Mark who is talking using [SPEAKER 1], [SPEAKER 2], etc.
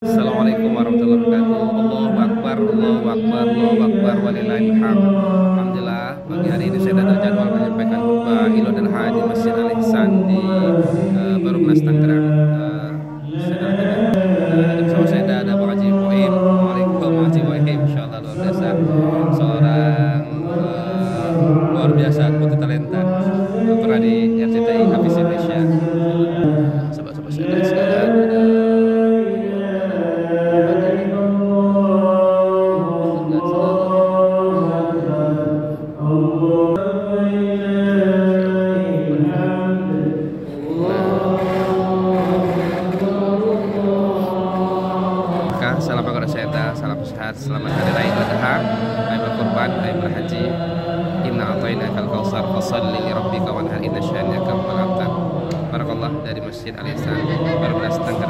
[SPEAKER 1] Assalamualaikum warahmatullahi wabarakatuh. Allahu akbar, Allahu akbar, Allahu akbar walillahilhamd. Alhamdulillah pagi hari ini saya ada jadwal menyampaikan khutbah Ilo dan Haji Masjid Al Ihsan di uh, Barunas Tangerang. Uh, uh, bersama saya ada, ada Haji Muhim. Insyaallah luar biasa. Seorang uh, luar biasa multi talenta. Uh, pernah di salam saya salam sehat, selamat hari raya Idul Adha, hari berkorban, hari berhaji. Inna atayna kal kausar fasalli li rabbika wanhar inna. Barakallah dari Masjid Al Ihsan, Barunas Tangerang. Assalamualaikum.